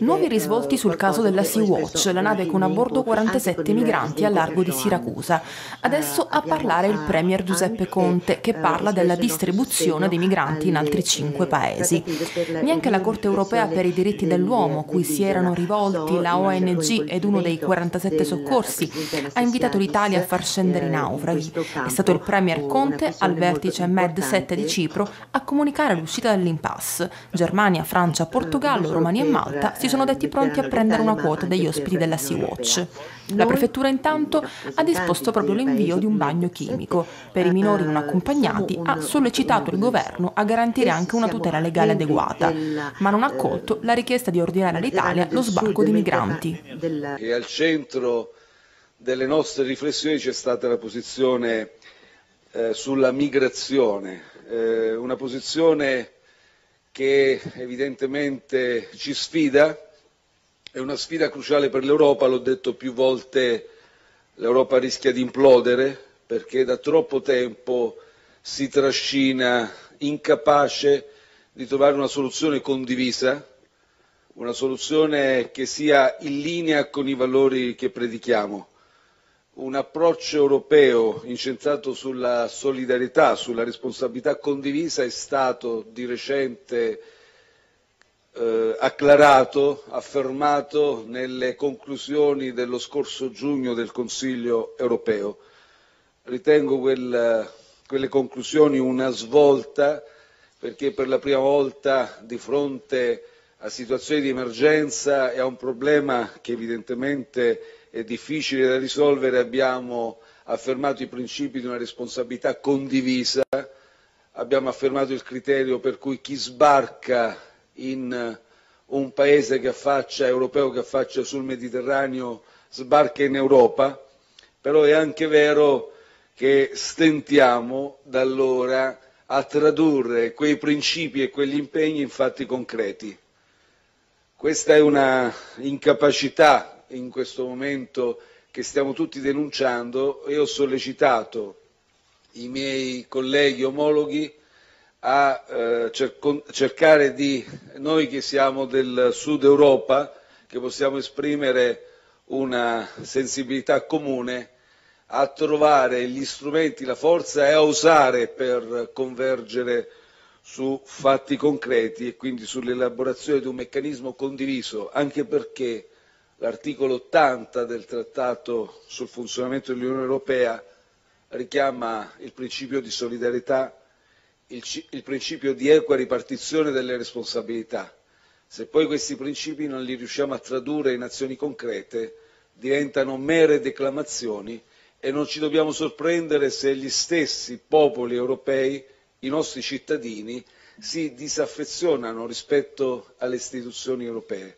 Nuovi risvolti sul caso della Sea-Watch, la nave con a bordo 47 migranti a largo di Siracusa. Adesso a parlare il premier Giuseppe Conte, che parla della distribuzione dei migranti in altri cinque paesi. Neanche la Corte europea per i diritti dell'uomo, cui si erano rivolti la ONG ed uno dei 47 soccorsi, ha invitato l'Italia a far scendere i naufraghi. È stato il premier Conte, al vertice Med 7 di Cipro, a comunicare l'uscita dall'impasse. Germania, Francia, Portogallo, Romania Germania e Malta si sono detti pronti a prendere una quota degli ospiti della Sea-Watch. La prefettura intanto ha disposto proprio l'invio di un bagno chimico. Per i minori non accompagnati ha sollecitato il governo a garantire anche una tutela legale adeguata, ma non ha accolto la richiesta di ordinare all'Italia lo sbarco di migranti. E al centro delle nostre riflessioni c'è stata la posizione eh, sulla migrazione, eh, una posizione che evidentemente ci sfida, è una sfida cruciale per l'Europa, l'ho detto più volte, l'Europa rischia di implodere perché da troppo tempo si trascina incapace di trovare una soluzione condivisa, una soluzione che sia in linea con i valori che predichiamo un approccio europeo incentrato sulla solidarietà, sulla responsabilità condivisa è stato di recente eh, acclarato, affermato nelle conclusioni dello scorso giugno del Consiglio europeo. Ritengo quel, quelle conclusioni una svolta perché per la prima volta di fronte a situazioni di emergenza e a un problema che evidentemente è difficile da risolvere abbiamo affermato i principi di una responsabilità condivisa, abbiamo affermato il criterio per cui chi sbarca in un paese che affaccia, europeo che affaccia sul Mediterraneo sbarca in Europa, però è anche vero che stentiamo da allora a tradurre quei principi e quegli impegni in fatti concreti. Questa è una incapacità in questo momento che stiamo tutti denunciando e ho sollecitato i miei colleghi omologhi a eh, cercare di, noi che siamo del sud Europa, che possiamo esprimere una sensibilità comune, a trovare gli strumenti, la forza e a osare per convergere su fatti concreti e quindi sull'elaborazione di un meccanismo condiviso, anche perché L'articolo 80 del Trattato sul funzionamento dell'Unione Europea richiama il principio di solidarietà, il, il principio di equa ripartizione delle responsabilità. Se poi questi principi non li riusciamo a tradurre in azioni concrete, diventano mere declamazioni e non ci dobbiamo sorprendere se gli stessi popoli europei, i nostri cittadini, si disaffezionano rispetto alle istituzioni europee.